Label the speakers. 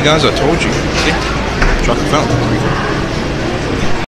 Speaker 1: See guys, I told you. See? Chocolate fountain.